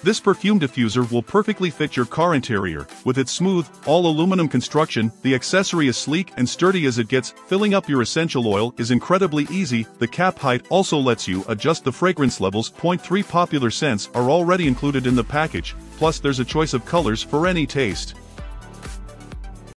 This perfume diffuser will perfectly fit your car interior. With its smooth, all-aluminum construction, the accessory is sleek and sturdy as it gets. Filling up your essential oil is incredibly easy. The cap height also lets you adjust the fragrance levels. Point 0.3 popular scents are already included in the package, plus there's a choice of colors for any taste.